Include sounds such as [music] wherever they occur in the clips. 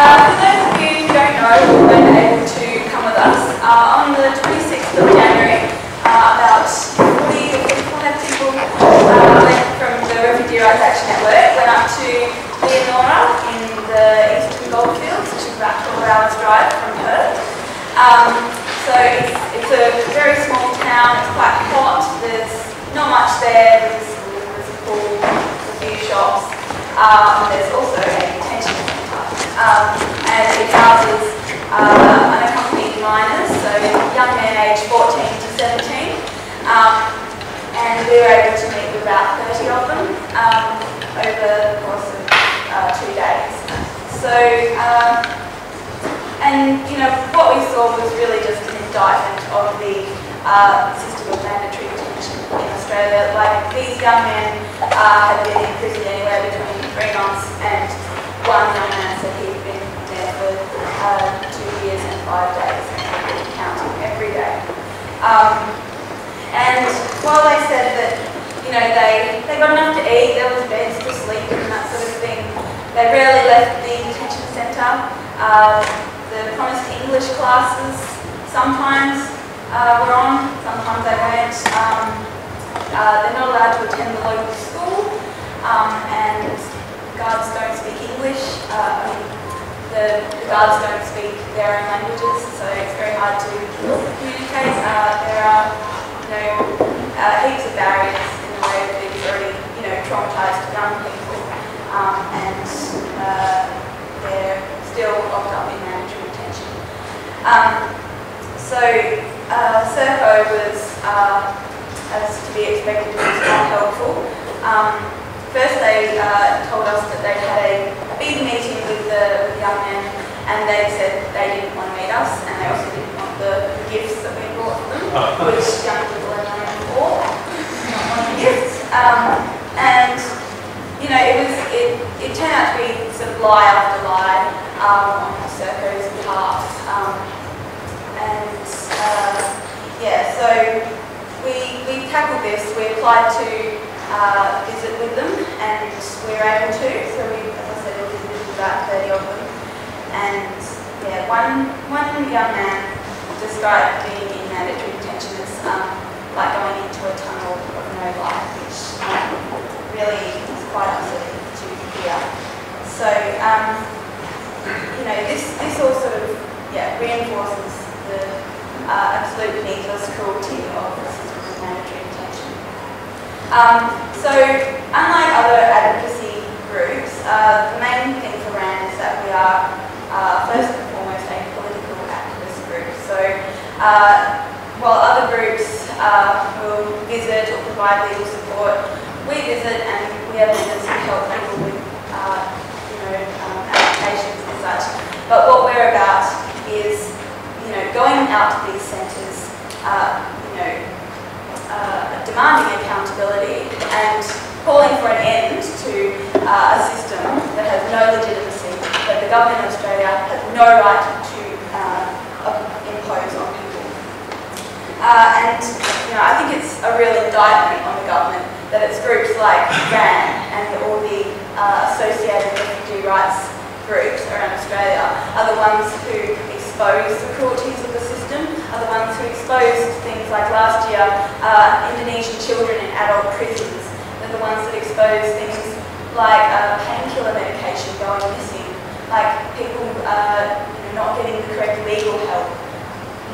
Uh, for those of you who don't know who weren't able to come with us, uh, on the 26th of January, uh, about 40 or 45 people from the Refugee Rights Action Network, went up to Leonora in the eastern goldfields, which is about 12 hours drive from Perth. Um, so it's, a very small town, it's quite hot, there's not much there, there's, there's a pool, a few shops, um, there's also a detention. Um, and it houses uh, unaccompanied minors, so young men aged 14 to 17. Um, and we were able to meet with about 30 of them um, over the course of uh, two days. So, um, and you know, what we saw was really just an indictment of the uh, system of mandatory detention in Australia. Like these young men uh, had been in prison anywhere between three months and one man said he'd been there for uh, two years and five days counting every day. Um, and while they said that, you know, they, they got enough to eat, there was beds to sleep and that sort of thing, they rarely left the detention centre. Uh, the promised English classes sometimes uh, were on, sometimes they weren't. Um, uh, they're not allowed to attend the local school, um, and guards don't speak English. Uh, the, the, guards don't speak their own languages, so it's very hard to communicate. Uh, there are, you know, uh, heaps of barriers in the way of these already, you know, traumatised young people, um, and uh, they're still locked up in mandatory detention. Um, so uh, Serco was, uh, as to be expected, was not helpful. Um, first they uh, told us that they had a, a big meeting with the, with the young men and they said they didn't want to meet us and they also didn't want the, the gifts that we brought them, Oh. which young people are known for, not wanting gifts. Um, and, you know, it was, it, it turned out to be sort of lie after lie um, on Serco's behalf. Um, and, uh, yeah, so we, we tackled this, we applied to uh, visit with them and we were able to. So we, as I said, we visited about 30 of them. And yeah, one, one young man described being in mandatory detention as um, like going into a tunnel of no light, which um, really is quite upsetting to hear. So, um, you know, this, this all sort of yeah, reinforces the uh, absolute needless cruelty of the system. Um, so, unlike other advocacy groups, uh, the main thing for RRAN is that we are uh, first and foremost a political activist group. So, uh, while other groups uh, will visit or provide legal support, we visit and we have members who help people with, you know, um, applications and such. But what we're about is, you know, going out to these centres, uh, you know, uh, demanding accountability and calling for an end to uh, a system that has no legitimacy, that the government of Australia has no right to uh, impose on people. Uh, and you know, I think it's a real indictment on the government that it's groups like RRAN and all the uh, associated refugee rights groups around Australia are the ones who expose the cruelties of the system, the ones who expose things like last year, uh, Indonesian children in adult prisons. They're the ones that expose things like uh, painkiller medication going missing, like people uh, you know, not getting the correct legal help,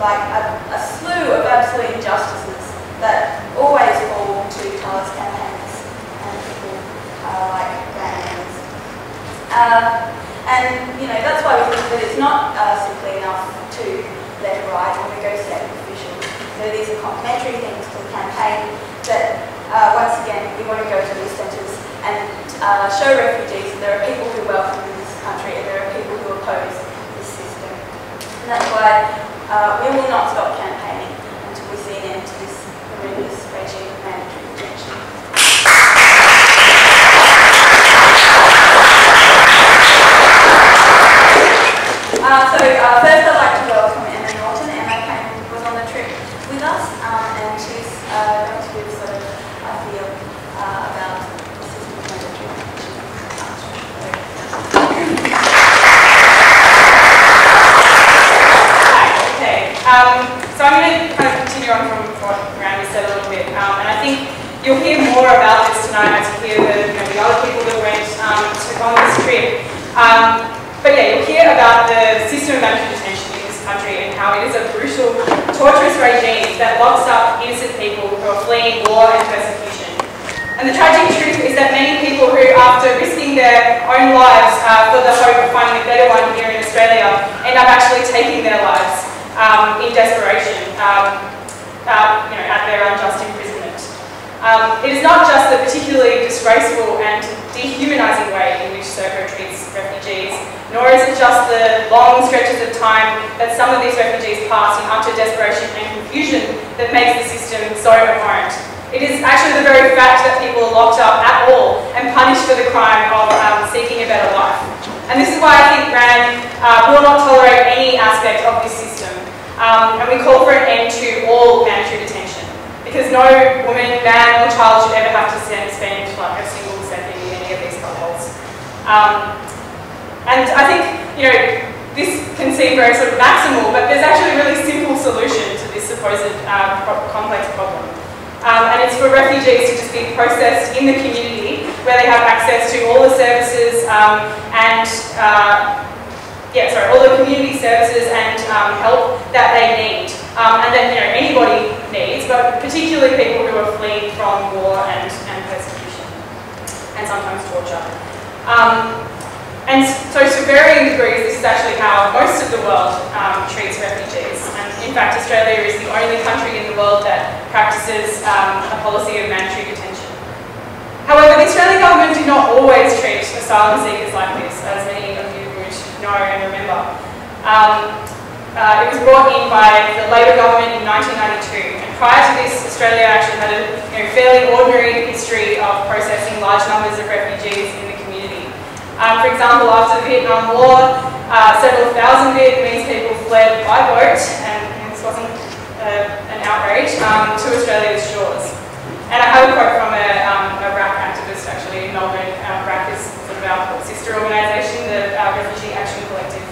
like a, a slew of absolute injustices that always fall to colours campaigners and people like Randers. Uh, and you know that's why we think that it's not uh, simply enough to let write or negotiate with So these are complementary things to the campaign that uh, once again we want to go to these centres and uh, show refugees that there are people who welcome in this country and there are people who oppose this system. And that's why uh, we will not stop um, and uh, yeah, sorry, all the community services and um, help that they need, um, and that you know anybody needs, but particularly people who are fleeing from war and, and persecution, and sometimes torture. Um, and so to varying degrees, this is actually how most of the world um, treats refugees. And in fact, Australia is the only country in the world that practices um, a policy of mandatory detention. However, the Australian government did not always treat asylum seekers like this, as many of you would know and remember. Um, uh, it was brought in by the Labor government in 1992, and prior to this, Australia actually had a you know, fairly ordinary history of processing large numbers of refugees in the community. Um, for example, after the Vietnam War, uh, several thousand Vietnamese people fled by boat, and this wasn't uh, an outrage, um, to Australia's shores. And I have a quote from a, um, a RAC activist actually in Melbourne. Uh, RAC is sort of our sister organisation, the uh, Refugee Action Collective.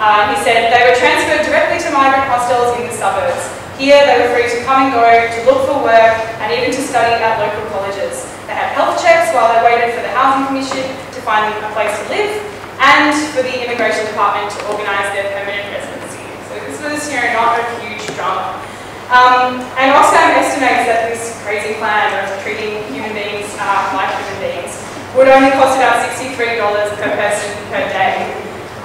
Uh, he said, they were transferred directly to migrant hostels in the suburbs. Here they were free to come and go, to look for work, and even to study at local colleges. They had health checks while they waited for the Housing Commission to find them a place to live, and for the Immigration Department to organise their permanent residency. So this was, you know, not a huge drama. Um, and Oxfam estimates that this crazy plan of treating human beings uh, like human beings would only cost about $63 per person per day.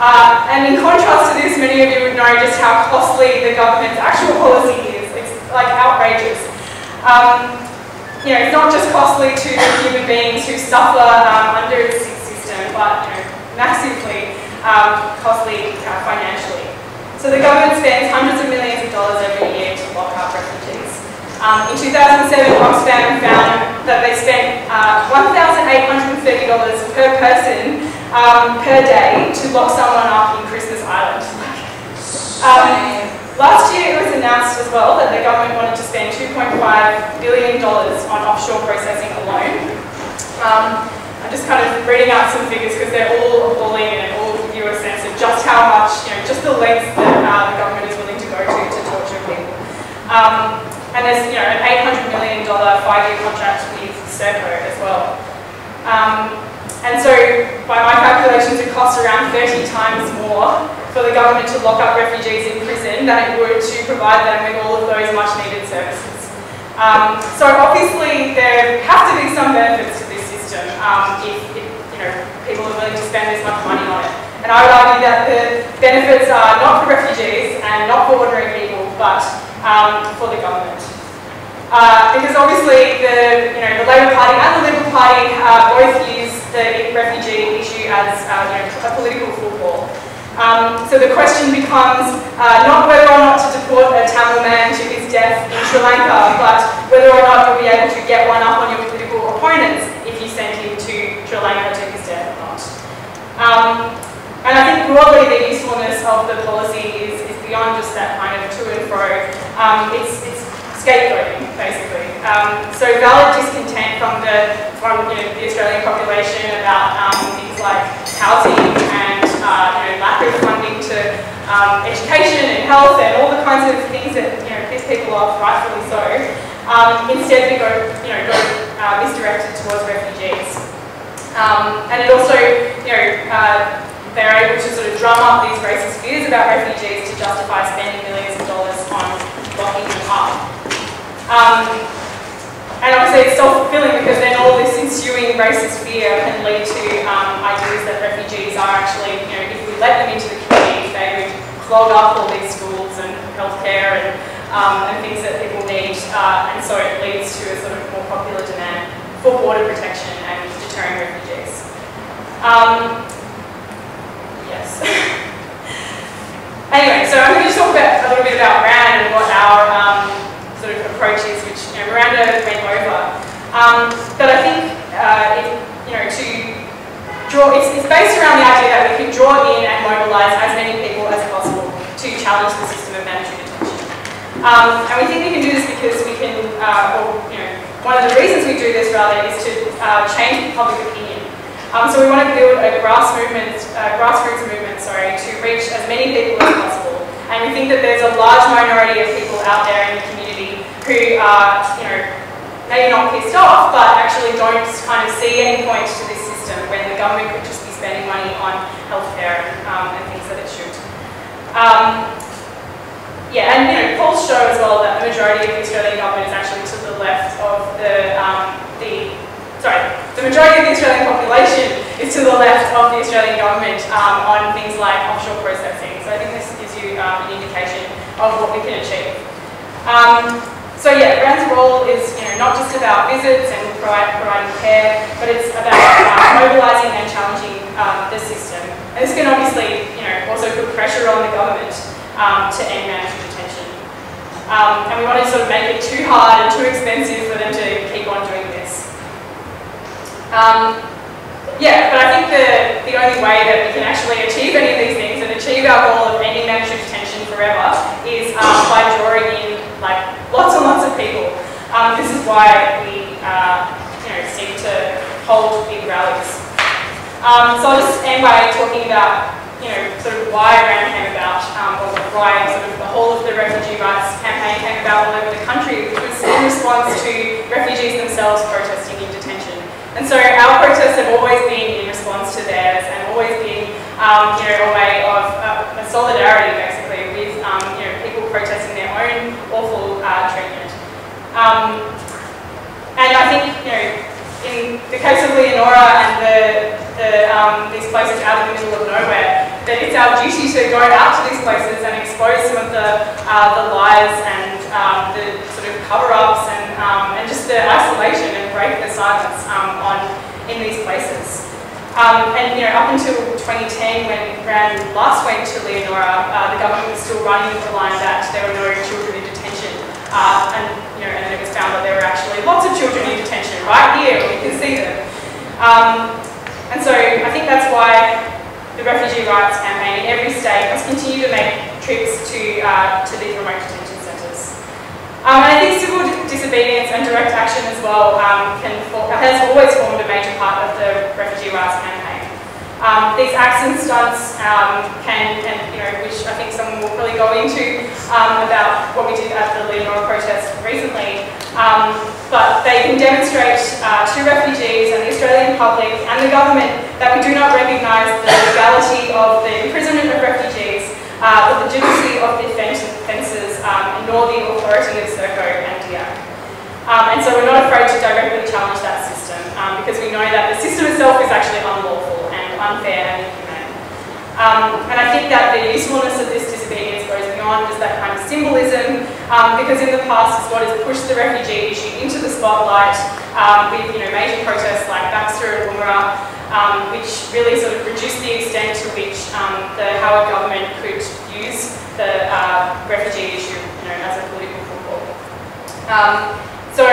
Uh, and in contrast to this, many of you would know just how costly the government's actual policy is. It's like outrageous. Um, you know, it's not just costly to the human beings who suffer um, under its system, but you know, massively um, costly uh, financially. So the government spends hundreds of millions of dollars every year to lock up refugees. Um, in 2007, Oxfam found that they spent uh, $1,830 per person um, per day to lock someone up in Christmas Island. Um, last year it was announced as well that the government wanted to spend $2.5 billion on offshore processing alone. Um, I'm just kind of reading out some figures because they're all appalling and all give you a sense of just how much, you know, just the lengths that uh, the government is willing to go to to torture people. Um, and there's, you know, an $800 million five-year contract with Serco as well. Um, and so, by my calculations, it costs around 30 times more for the government to lock up refugees in prison than it would to provide them with all of those much needed services. Um, so obviously there have to be some benefits to this system um, if, if, you know, people are willing to spend this much money on it. And I would argue that the benefits are not for refugees and not for ordinary people, but um, for the government. Uh, because obviously the, you know, the Labor Party and the Liberal Party uh, both use the refugee issue as uh, you know, a political football. Um, so the question becomes uh, not whether or not to deport a Tamil man to his death in Sri Lanka, but whether or not you'll be able to get one up on your political opponents if you send him to Sri Lanka to his death or not. Um, and I think broadly the usefulness of the policy is, is beyond just that kind of to and fro. Um, it's, it's scapegoating, basically. Um, so valid discontent from the from you know, the Australian population about um, things like housing and uh, you know, lack of funding to um, education and health and all the kinds of things that you know piss people off, rightfully so. Um, instead, we go you know go uh, misdirected towards refugees. Um, and it also, you know, uh, they're able to sort of drum up these racist fears about refugees to justify spending millions of dollars on locking them up. Um, and obviously it's self-fulfilling because then all this ensuing racist fear can lead to um, ideas that refugees are actually, you know, if we let them into the community, they would clog up all these schools and healthcare and, um, and things that people need. Uh, and so it leads to a sort of more popular demand for border protection and deterring refugees. Um, yes. [laughs] anyway, so I'm going to talk about, a little bit about RRAN and what our um, sort of approach is, which you know, Miranda went over. Um, but I think, uh, it, you know, to draw, it's, it's, based around the idea that we can draw in and mobilise as many people as possible to challenge the system of mandatory detention. Um, and we think we can do this because we can, uh, or, you know, one of the reasons we do this rather is to uh, change public opinion. Um, so we want to build a grass movement, uh, grassroots movement, sorry, to reach as many people as possible. And we think that there's a large minority of people out there in the community who are, you know, maybe not pissed off, but actually don't kind of see any point to this system when the government could just be spending money on healthcare and, um, and things that it should. Um, yeah, and you know, polls show as well that the majority of the Australian government is actually to the left of the, um, the sorry, the majority of the Australian population is to the left of the Australian government um, on things like offshore processing. So I think this gives you um, an indication of what we can achieve. Um, so yeah, RRAN's role is you know, not just about visits and providing care, but it's about uh, mobilising and challenging um, the system. And this can obviously you know, also put pressure on the government um, to end mandatory detention. Um, and we want to sort of make it too hard and too expensive for them to keep on doing this. Um, yeah, but I think the, the only way that we can actually achieve any of these things and achieve our goal of ending mandatory detention forever is um, by drawing in like lots and lots of people. Um, this is why we uh, you know seek to hold big rallies. Um, so I'll just end by talking about you know sort of why RRAN came about, um, or why sort of the whole of the refugee rights campaign came about all over the country, which was in response to refugees themselves protesting in. And so our protests have always been in response to theirs and always been, um, you know, a way of uh, a solidarity basically with, um, you know, people protesting their own awful uh, treatment. Um, and I think, you know, in the case of Leonora and the, the um, these places out in the middle of nowhere, that it's our duty to go out to these places and expose some of the, uh, the lies and um, the sort of cover-ups and, um, and just the isolation and break the silence um, on in these places. Um, and you know, up until 2010, when RRAN last went to Leonora, uh, the government was still running the line that there were no children in detention, uh, and you know, and it was found that there were actually lots of children in detention right here, we can see them. Um, and so I think that's why the refugee rights campaign in every state must continue to make trips to uh, to these remote detention um, and I think civil disobedience and direct action as well um, can has always formed a major part of the refugee rights campaign. Um, these acts and stunts um, can, and you know, which I think someone will probably go into um, about what we did at the Leonora protest recently, um, but they can demonstrate uh, to refugees and the Australian public and the government that we do not recognise the legality of the imprisonment of refugees, uh, the legitimacy of the offences the authority of Serco and DIAC. Um, and so we're not afraid to directly challenge that system um, because we know that the system itself is actually unlawful and unfair and inhumane. Um, and I think that the usefulness of this disobedience goes just that kind of symbolism um, because in the past it's what has pushed the refugee issue into the spotlight um, with you know, major protests like Baxter and Woomera, um, which really sort of reduced the extent to which um, the Howard government could use the uh, refugee issue you know, as a political football. Um, so,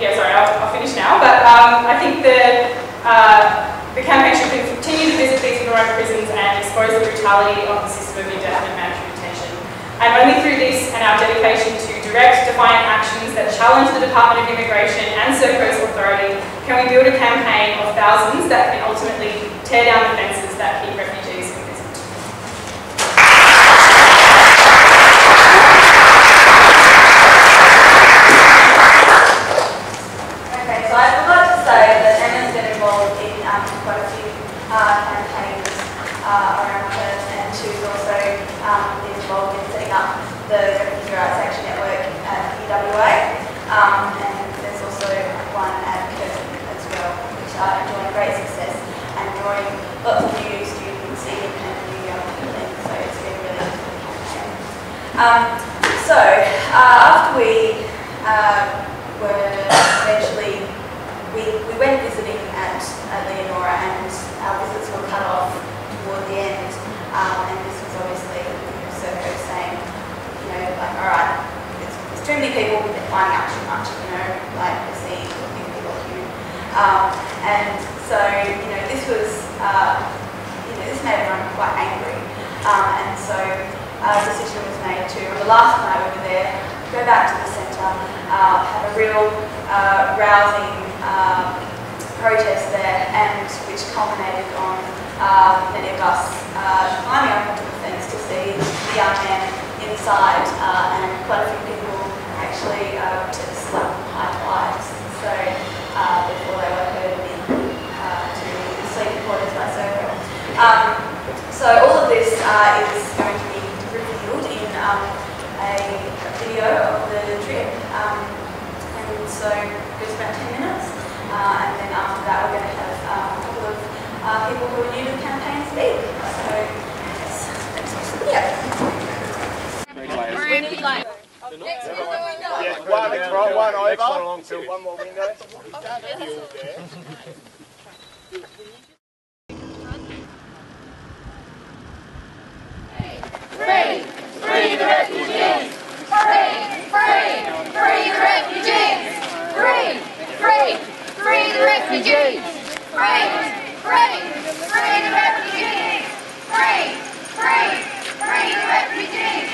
yeah, sorry, I'll, I'll finish now, but um, I think the, uh, the campaign should continue to visit these remote prisons and expose the brutality of the system of indefinite mandatory detention. And only through this and our dedication to direct, defiant actions that challenge the Department of Immigration and Serco's authority can we build a campaign of thousands that can ultimately tear down the fences that keep refugees in um, WA. Um, and there's also one at Curtin as well, which are enjoying great success and drawing lots of new students in and new young people in, so it's been really interesting. Um, so, uh, after we uh, there's many people, been finding out too much, you know, like we're seeing looking people like you. Um, and so, you know, this was, uh, you know, this made everyone quite angry. Um, and so a decision was made to, the last night were there, go back to the centre, uh, have a real uh, rousing um, protest there, and which culminated on uh, many of us uh, climbing up onto the fence to see the young man inside, uh, and quite a few people actually uh, to slap high fives. So uh, before they were herded in uh, to the sleeping quarters by Serco. Um, so all of this uh, is going to be revealed in um, a video of the trip. Um, and so it goes about 10 minutes. Uh, and then after that, we're going to have um, a couple of uh, people who are new to the campaign speak. So, yes, let's watch the video. Yeah, one, right, one over. Next one along too. One more window. Free! Free the refugees! Free! Free! Free the refugees! Free! Free! Free the refugees! Free! Free! Free the refugees! Free! Free! Free the refugees!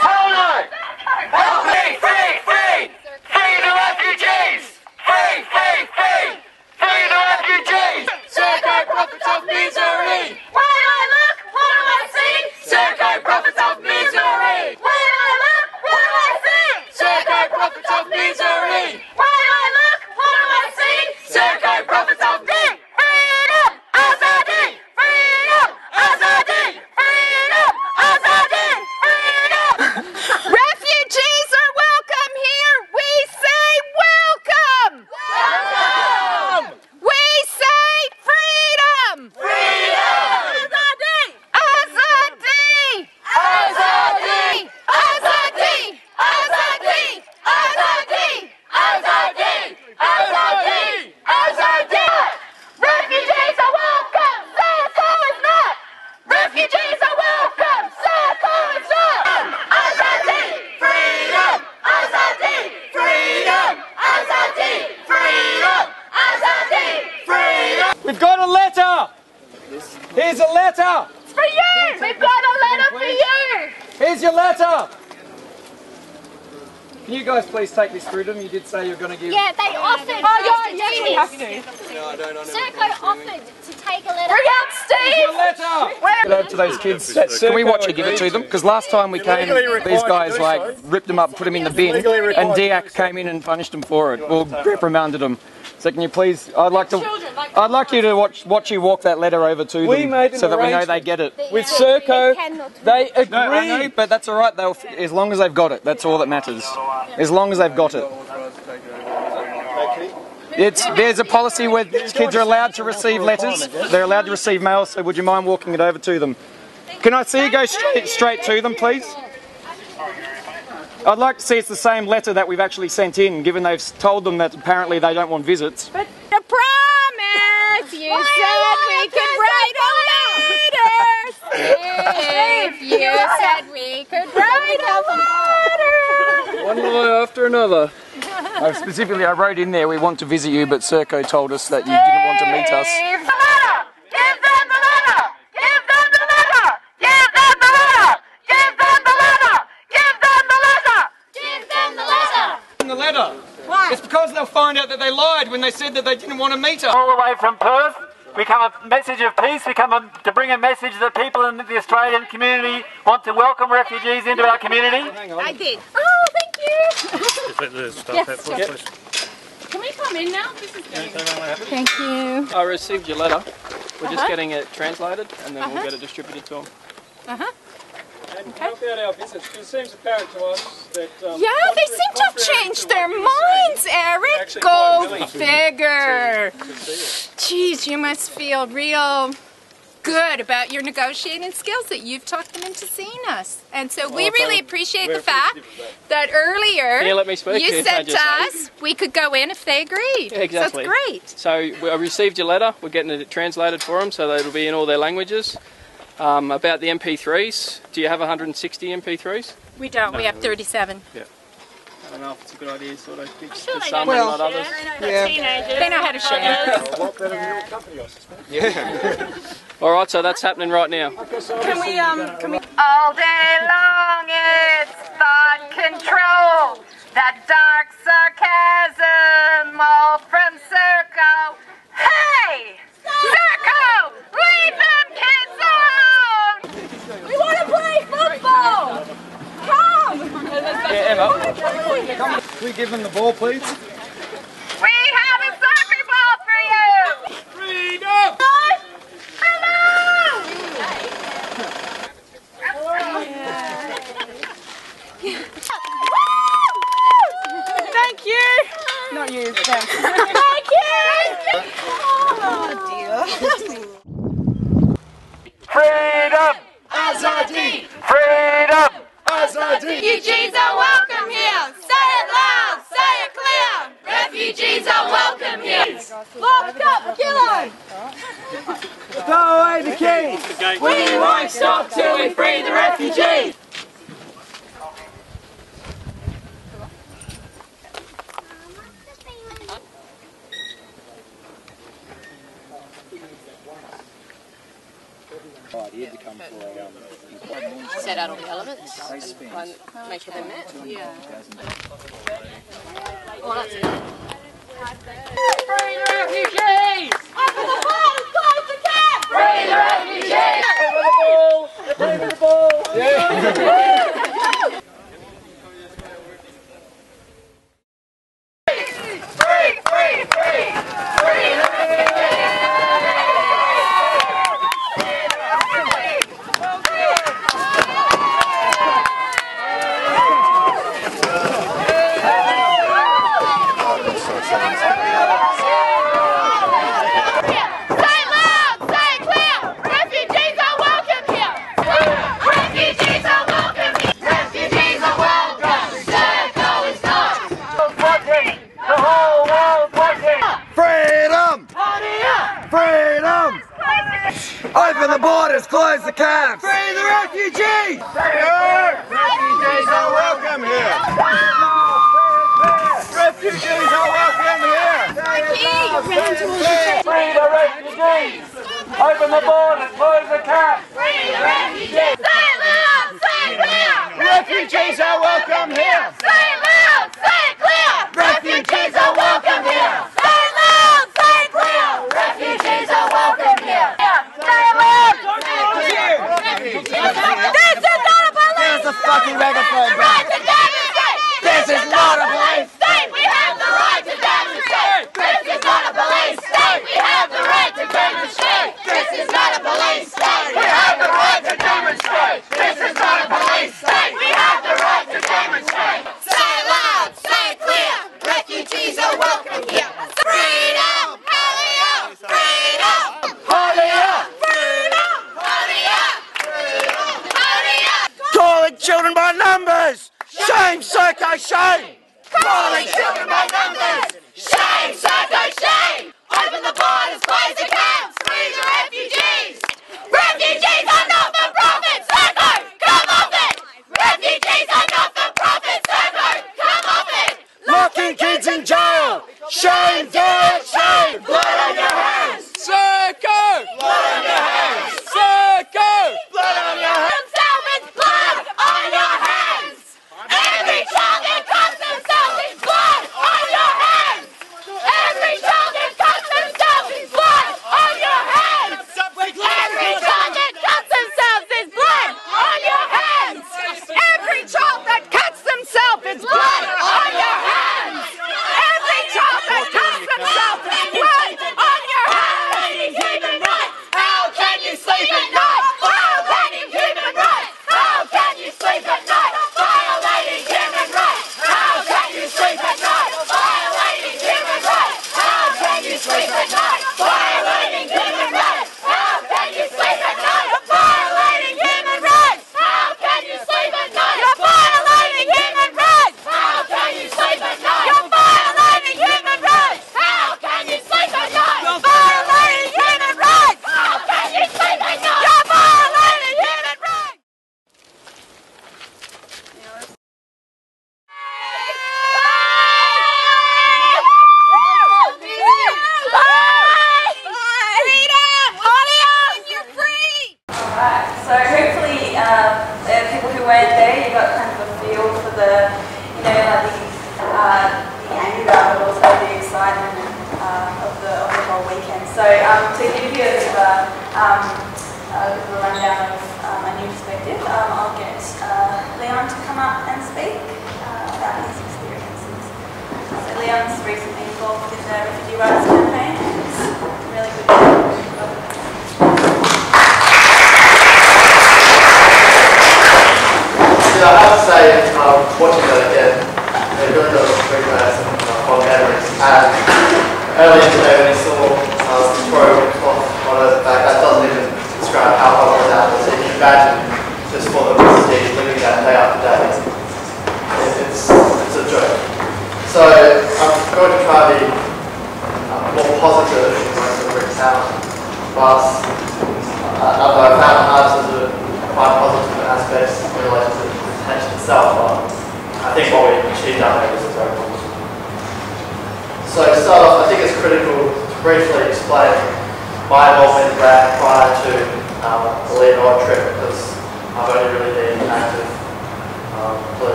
Hold on! Me! Free! Free! Free the refugees! Free! Free! Free! Free the refugees! Serco prophets of misery! When I look, what do I see? Serco prophets of misery! When I look, what do I see? Serco prophets of misery! When I look, what do I see? Serco prophets of misery! Freedom! Azadi! Freedom! Azadi! Freedom! Azadi! Freedom! Refugees are welcome here. We say welcome. Welcome! We say freedom. Freedom! Azadi. Azadi. Azadi! Azadi. Azadi. Azadi. Azadi! Azadi! Azadi! Refugees are welcome. Serco is not. Refugees are welcome. Serco is not. Azadi! Freedom! Azadi! Freedom! Azadi! Freedom! Azadi! Freedom! We've got a letter! Here's a letter! It's for you. We've got a letter for you. Here's your letter! Can you guys please take this through them? You did say you're going to give. Yeah, they offered Oh, yeah, to yes, do we have this. to. Serco offered to take a letter. Bring out Steve. letter! Get over to those kids. Can we watch you give it to them? Because last time we came, these guys like ripped them up, put them in the bin, and DIAC came in and punished them for it, or reprimanded them. So can you please? I'd like to. I'd like you to watch watch you walk that letter over to We them, so that we know they get it. With They Serco, they agree. No, I know, but that's all right. They'll, as long as they've got it, that's all that matters. As long as they've got it. It's there's a policy where kids are allowed to receive letters. They're allowed to receive mail. So would you mind walking it over to them? Can I see you go straight straight to them, please? I'd like to see it's the same letter that we've actually sent in, given they've told them that apparently they don't want visits. The promise. [laughs] You said we could write a letter. Steve, you said we could write a letter. One lie after another. Uh, specifically, I wrote in there we want to visit you, but Serco told us that you didn't want to meet us. Give the letter! Give them the letter! Give them the letter! Give them the letter! Give them the letter! Give them the letter! Give them the letter. In the letter. Why? It's because they'll find out that they lied when they said that they didn't want to meet us. all the way from Perth. We come a message of peace. We come a, to bring a message that people in the Australian community want to welcome refugees into our community. I did. Oh, thank you. Yes. Can we come in now? This is Thank you. I received your letter. We're just uh-huh. getting it translated and then we'll uh-huh. get it distributed to them. Uh-huh. Help out our visits, because it seems apparent to us that. Um, Yeah, they seem to have changed their minds, Eric. Go quite willing figure. saying to see it. Geez, you must feel real good about your negotiating skills that you've talked them into seeing us. And so we really appreciate the fact that. that earlier Can you let me speak? you said to say? us we could go in if they agreed. Exactly. So that's great. So we- I received your letter. We're getting it translated for them, so that it'll be in all their languages. Um, about the MP3s, do you have 160 MP3s? We don't. we have 37. Yeah. I don't know if it's a good idea, sort of pick Sure for they some do. and Well, not others. Yeah. They know how to share. A lot better than your company, I suspect. Yeah. [laughs] All right, so that's happening right now. Can we, um, can we All day long it's thought control. That dark sarcasm all from Serco. Hey! Serco! Leave them kids alone! We want to play football! Come! Yeah, Emma. Can we give them the ball, please? We have a soccer ball for you! Freedom! Thank you! Not you, thanks. Thank you! Oh, dear. Freedom! Azadi! Freedom! Azadi! Refugees are welcome here! Say it loud! Say it clear! Refugees are welcome here! Lock up, kill 'em! Throw away the keys! We won't stop till we free the refugees! Set out all the elements and find, make sure they're met. Yeah. Oh, well, that's it. Free the refugees! Open the ball and close the! Free the refugees! Free, [laughs]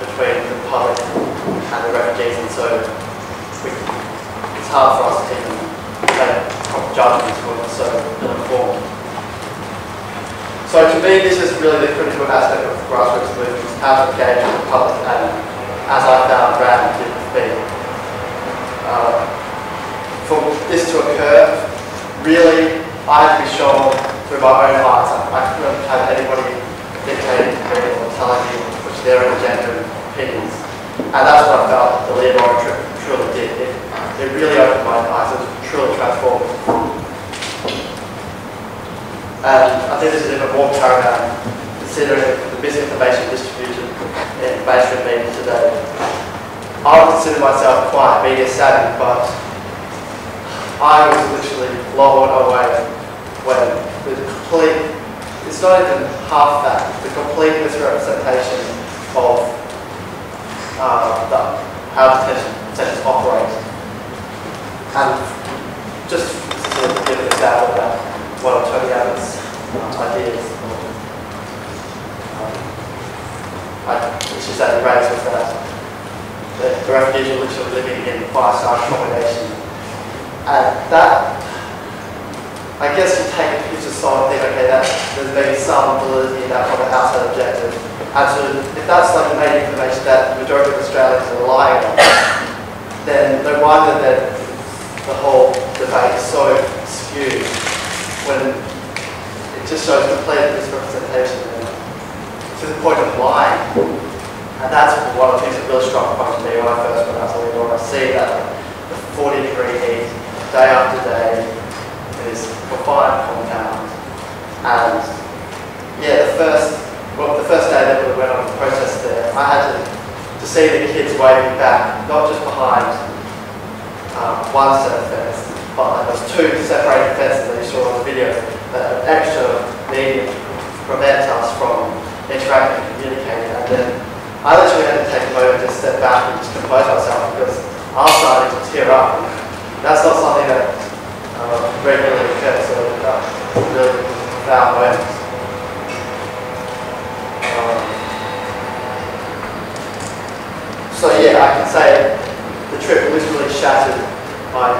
between the public and the refugees, and so we, it's hard for us to even make proper judgments when we're so ill-informed. So to me, this is really the critical aspect of grassroots movements, how to engage with the public, and as I found RAD did with me. Uh, for this to occur, really, I had to be shown through my own eyes. I, I couldn't have anybody dictating me or telling me their own agenda opinions. And that's what I felt the Leonora trip truly did. It, it really opened my eyes. It was truly transformative. And I think this is even more paramount considering the misinformation distributed in mainstream media today. I would consider myself quite media savvy, but I was literally blown away when the complete, it's not even half that, the complete misrepresentation of uh, the, how centres operate. And just to give an example of one of Tony Abbott's uh, ideas, um, which is that the race was that the, the refugees are literally living in five-star accommodation. And that, I guess you take a piece of and okay, that, there's maybe some validity in that from an outside objective. And so if that's the main information that the majority of Australians are on, then no wonder that the whole debate is so skewed when it just shows complete misrepresentation to the point of lying. And that's one of the things that really struck me when I first went out to Leonora. I see that the 40 degree heat, day after day, this confined compound. And yeah, the first, well, the first day that we went on the protest there, I had to, to see the kids waving back, not just behind um, one set of fence, but there was two separated fences that you saw on the video that an extra medium prevent us from interacting and communicating. And then I literally had to take a moment to step back and just compose myself because I was starting to tear up. That's not something that uh, regularly occurs, so that was really moment. Um, I can say the trip literally shattered my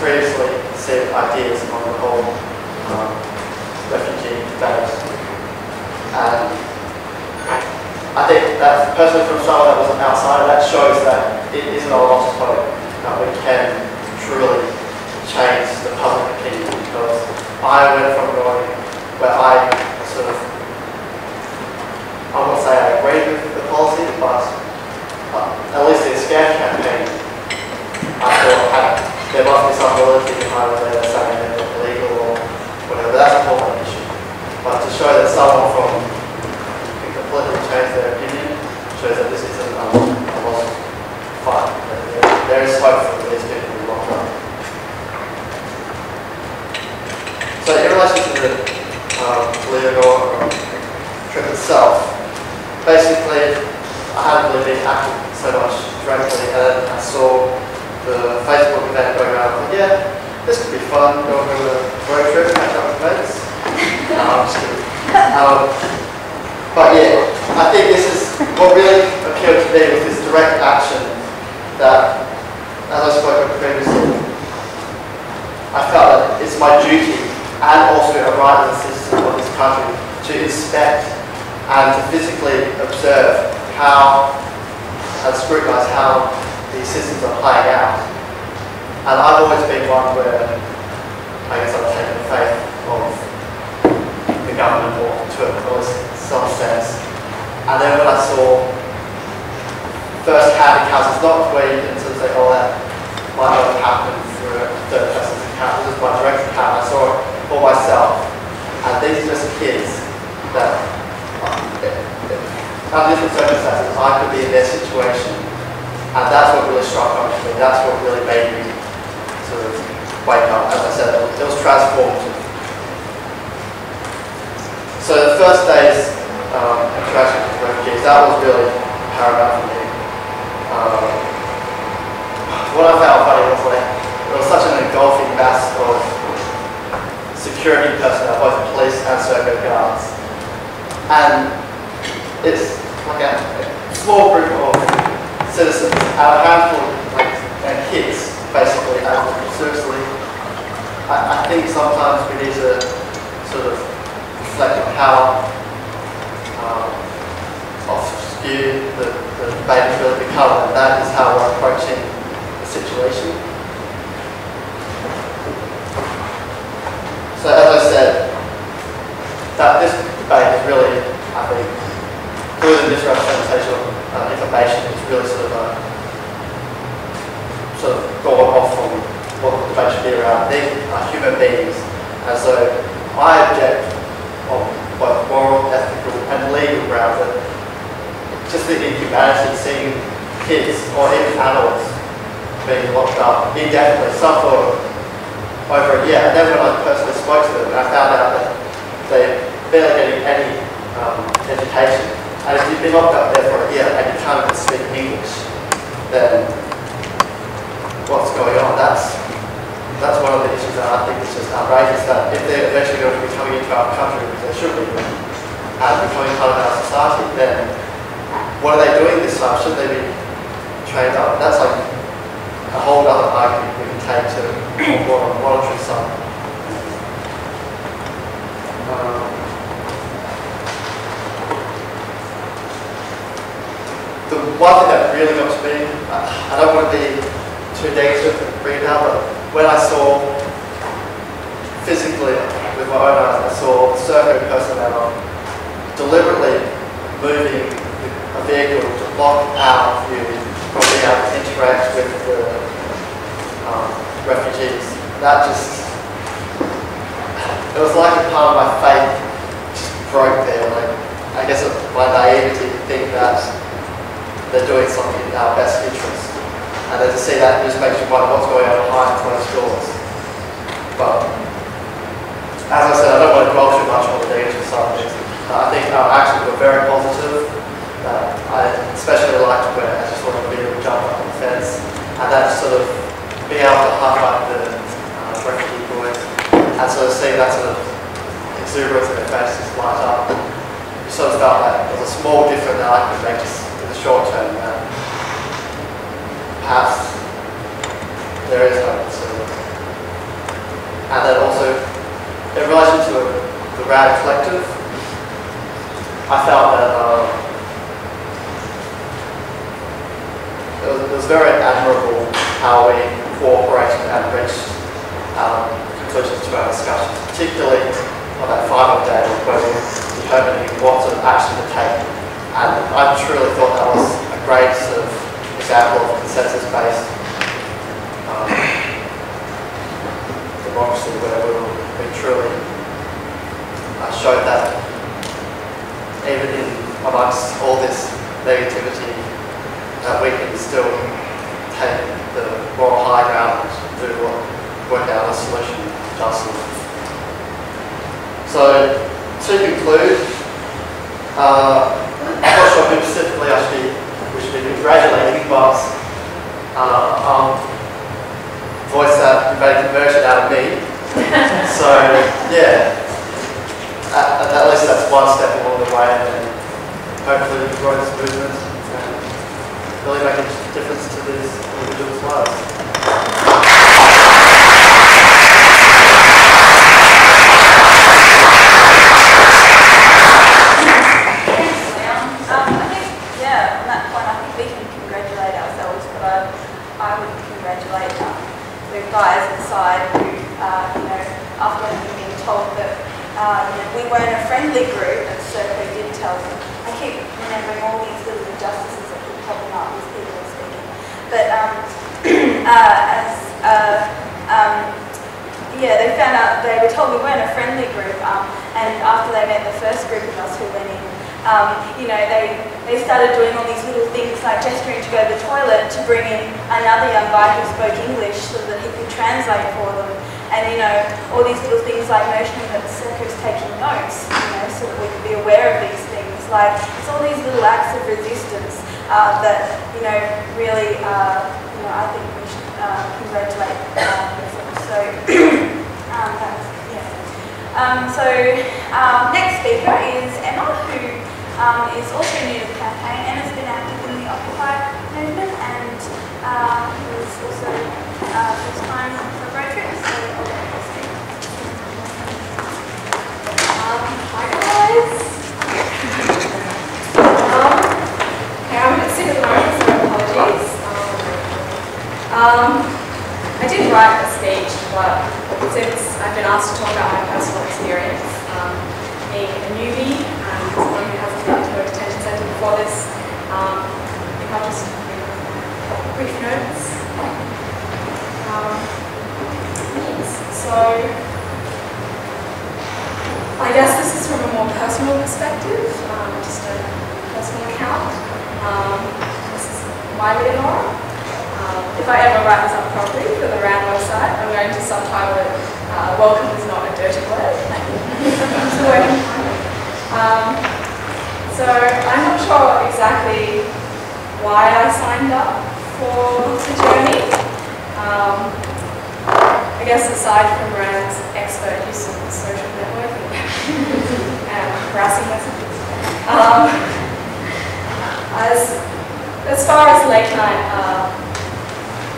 previously set ideas on the whole um, refugee debate. And I think that personally from someone that wasn't outside of that shows that it isn't a lost hope. that we can truly change the public opinion because I went from going where I sort of, I won't say I agree with the policy, but uh, at least the scam campaign, I thought had, must be some validity behind what they're saying they're illegal or whatever. That's a whole other issue. But to show that someone from can completely change their opinion shows that this isn't a, lost fight. That There, is hope for these people in the long run. So in relation to the um, Leonora trip itself, basically I hadn't really been active so much directly and I saw the Facebook event going around, yeah, this could be fun, going on a road trip, catch up with mates. [laughs] No, I'm just kidding. Um, but yeah, I think this is what really appealed to me was this direct action that, as I spoke of previously, I felt that it's my duty and also a right as a citizen of this country to inspect and to physically observe how and scrutinise how these systems are playing out. And I've always been one where I guess I've taken the faith of the government or to a some sense. And then when I saw first-hand accounts, it's not where you can sort of say, oh, that might not have happened through a third person's account. This is my direct account. I saw it for myself. And these are just kids that, uh, under different circumstances, I could be in their situation. And that's what really struck home to me. That's what really made me sort of wake up. As I said, it was, transformative. So the first day's um, interaction with refugees, that was really paramount for me. Um, what I found funny was like, there was such an engulfing mass of security personnel, both police and Serco guards. And it's like a, small group of citizens, and a handful kids, basically, and seriously, I, I think sometimes we need to sort of reflect on how um, obscure the, the debate has really become, and that is how we're approaching the situation. So as I said, that this debate is really, I think, through the misrepresentation of uh, information, is really sort of a, sort of gone off from what the be around. These are human beings, and so I object on both moral, ethical, and legal grounds that just the inhumanity seeing kids or even adults being locked up indefinitely, some for over a year. And then when I personally spoke to them, I found out that they're barely getting any um, education. And if you've been locked up there for a year and you can't even speak English, then what's going on? That's that's one of the issues that I think is just outrageous that if they're eventually going to be coming into our country, which they should be, and becoming part of our society, then what are they doing this time? Should they be trained up? That's like a whole other argument we can take to more on the monetary side. Um, the one thing that really got me, I don't want to be negative and bring it down, but when I saw physically with my own eyes, I saw Serco personnel deliberately moving a vehicle to block our view from being able to interact with the um, refugees. That just, it was like a part of my faith just broke there. Like, I guess my naivety to think that they're doing something in our best interest. And then to see that just makes you wonder what's going on behind closed doors. But as I said, I don't want to dwell too much on the negative side of I think our actions were very positive. Uh, I especially liked where I just wanted to be able to jump up on the fence and that sort of being able to up the uh, refugee boys and sort of see that sort of exuberance in their faces light up. You sort of felt like was a small difference that I could make in the short term. Uh, perhaps there is hope. And then also, in relation to the RAD collective, I felt that um, it, was, it was very admirable how we cooperated and reached um, conclusions to our discussions, particularly on that final day where we determined what sort of action to take. And I truly thought that was a great sort of example of consensus-based um, democracy where we, truly uh, showed that even in amongst all this negativity, that we can still take the moral high ground and do what, work out a solution justly. So, to conclude, uh, [coughs] I'm not sure who specifically I should be, we should be congratulating, but uh, um, voice that made a conversion out of me. [laughs] so, yeah, at, at least that's one step along the way, and hopefully we grow this movement and really make a difference to these individuals' lives. Um, I think, yeah, on that point, I think we can congratulate ourselves, but I, I would congratulate um, the guys inside who, uh, you know, after being told that uh, you know, we weren't a friendly group, and Serco did tell them. I keep remembering all these little injustices that keep popping up as people are speaking. But um, uh, as uh, um, yeah, they found out, they were told we weren't a friendly group, um, and after they met the first group of us who went in, um, you know, they, they started doing all these little things like gesturing to go to the toilet to bring in another young guy who spoke English so that he could translate for them. And, you know, all these little things like notioning that the Serco's taking notes, you know, so that we could be aware of these things. Like, it's all these little acts of resistance uh, that, you know, really, uh, you know, I think we should uh, congratulate uh. So, [clears throat] um, yeah. Um, so, um, next speaker is Emma, who um, is also new to the campaign. Emma's been active in the Occupy movement and uh, was also uh, first time for road trips. So, I'll let her speak. Um, hi guys. Um, okay, I'm a bit sick at the moment, so apologies. Um, I did write a speech, but since I've been asked to talk about my personal experience, um, being a newbie and someone who hasn't been to a detention centre before this, um, I think I'll just brief notes. Um, so I guess this is from a more personal perspective, um, just a personal account. Um, this is my little. If I ever write this up properly for the RRAN website, I'm going to subtitle it uh, Welcome is not a dirty word. [laughs] Um, so I'm not sure exactly why I signed up for the journey. Um, I guess aside from RRAN's expert use of social networking [laughs] and harassing messages. Um, as, as far as late night uh,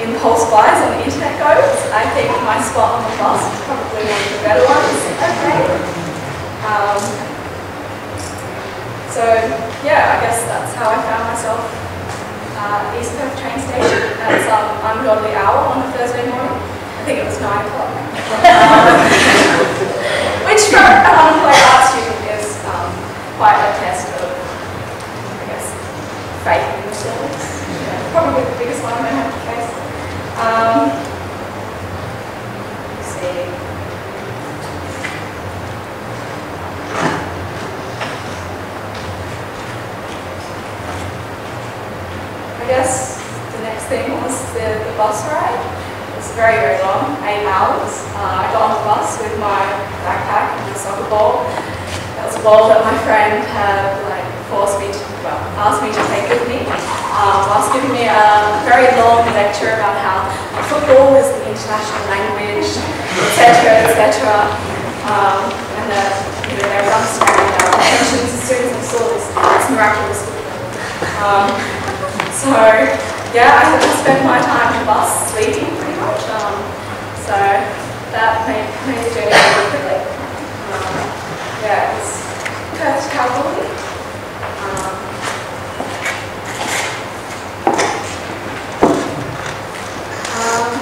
impulse buys on the internet goes, I think my spot on the bus is probably one of the better ones I've made. Um, so yeah, I guess that's how I found myself uh, East Perth train station at some ungodly hour on a Thursday morning. I think it was 9 o'clock. Um, [laughs] which for an unemployed art student is um, quite a test of, I guess, faith in themselves. Yeah, probably the biggest one I have to face. Um, see. I guess the next thing was the, the bus ride. It was very, very long, eight hours. Uh, I got on the bus with my backpack and my soccer ball. That was a ball that my friend had like forced me to, asked me to take with me. Whilst giving me a very long lecture about how football is the international language, etc., etc. Um, and that you know, they were understanding our intentions as soon as I saw this, this miraculous football. Um, so yeah, I had to spend my time on the bus sleeping pretty much. Um, so that made, made the journey really quickly. Um, yeah, it was Perth to. Um,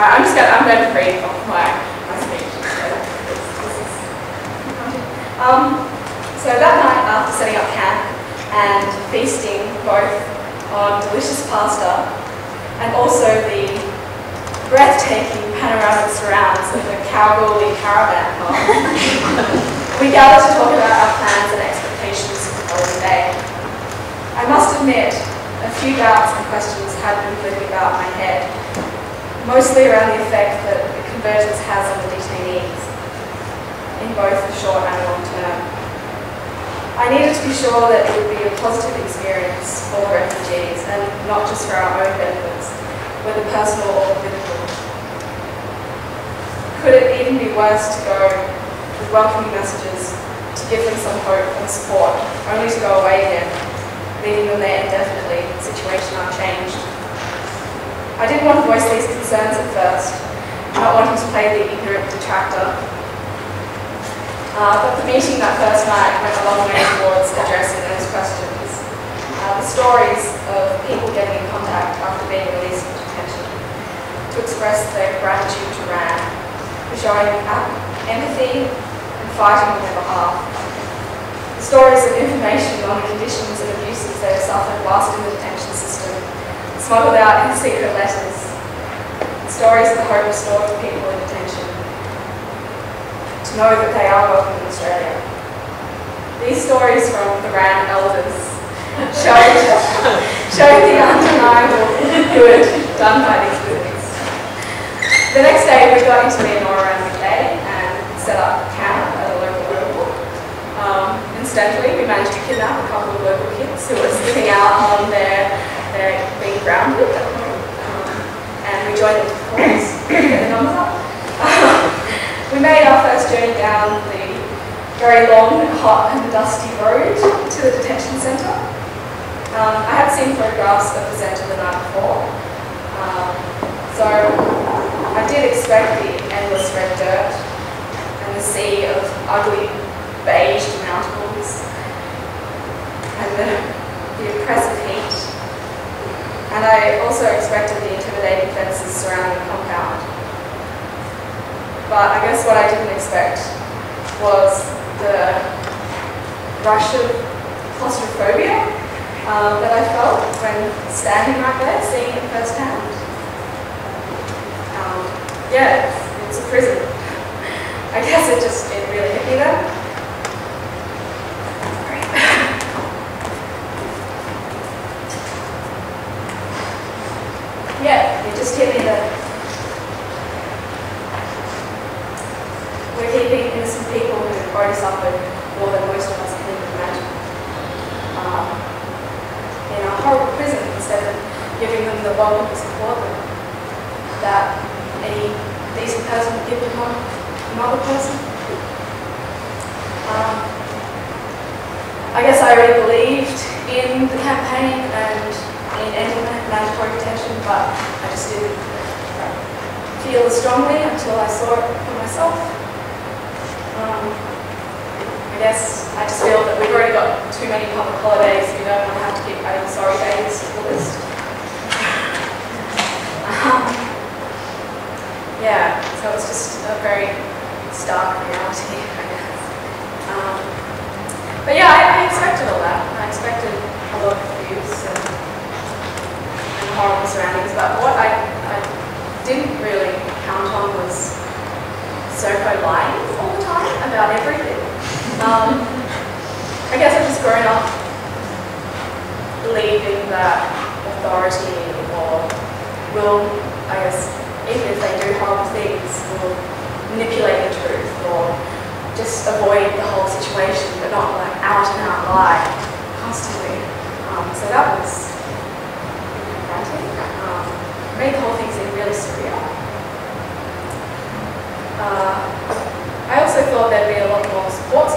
I'm just gonna, I'm gonna pray for my, my speech. Um, so that night after setting up camp and feasting both on delicious pasta and also the breathtaking panoramic surrounds of the Kalgoorlie caravan park, we gathered to talk about our plans and expectations for the following day. I must admit, a few doubts and questions had been flitting about my head, mostly around the effect that the convergence has on the detainees, in both the short and long term. I needed to be sure that it would be a positive experience for the refugees and not just for our own benefits, whether personal or political. Could it even be worse to go with welcoming messages to give them some hope and support, only to go away again, leaving them there indefinitely, situation unchanged? I didn't want to voice these concerns at first, not wanting to play the ignorant detractor. Uh, but the meeting that first night went a long way towards addressing those questions. Uh, the stories of people getting in contact after being released from detention to express their gratitude to RRAN for showing empathy and fighting on their behalf. The stories of information on the conditions and abuses they suffered whilst in the detention system, smuggled out in secret letters. Stories of the hope restored to people in detention. To know that they are welcome in Australia. These stories from the RRAN elders [laughs] showed, showed the undeniable good done by these visits. The next day we got into Leonora and McKay and set up camp at a local airport. Um, incidentally, we managed to kidnap a couple of local were sitting out on their being grounded at home. Um, and we joined [coughs] the up. [laughs] we made our first journey down the very long, hot and dusty road to the detention centre. Um, I had seen photographs of the centre the night before, um, so I did expect the endless red dirt and the sea of ugly beige mountains and the, the oppressive heat. And I also expected the intimidating fences surrounding the compound. But I guess what I didn't expect was the rush of claustrophobia um, that I felt when standing right there, seeing it firsthand. Um, yeah, it's, it's a prison. [laughs] I guess it just, it really hit me then. We're keeping innocent people who've already suffered more than most of us can even imagine. Um, in a horrible prison instead of giving them the welcome support them that any decent person would give to another person. Um, I guess I already believed in the campaign and in ending mandatory detention, but I didn't feel strongly until I saw it for myself. Um, I guess I just feel that we've already got too many public holidays. We don't want to have to keep adding sorry days to the list. um, yeah, so it's just a very stark reality, [laughs] I guess. Um, but yeah, I, I expected all that. I expected a lot of and horrible surroundings. But what I, I didn't really count on was Serco lying all the time about everything. Um, I guess I've just grown up believing that authority or will, I guess, even if they do horrible things, will manipulate the truth or just avoid the whole situation, but not like out and out lie constantly. Um, so that was confronting. Um, made the whole thing seem really surreal. Uh, I also thought there'd be a lot more support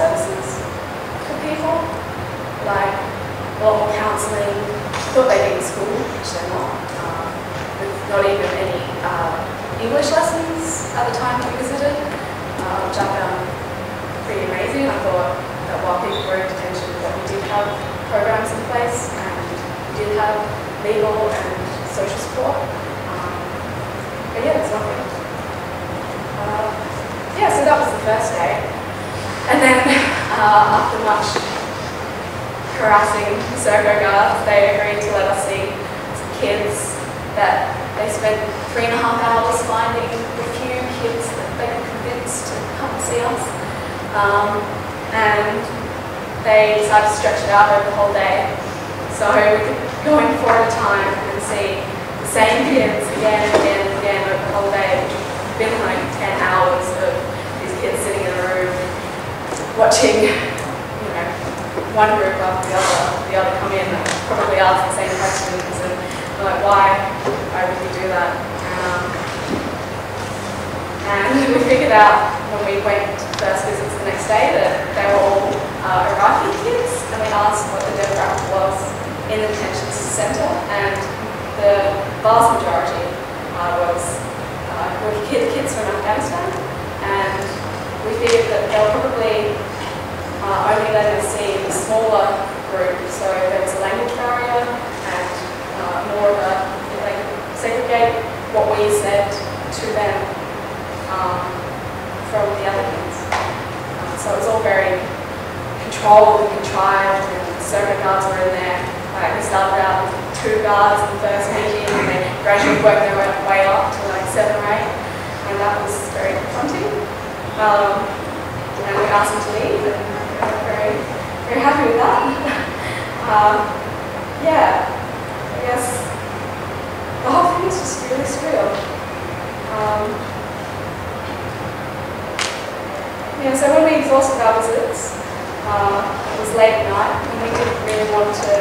yeah, so when we exhausted our visits, uh, it was late at night and we didn't really want to,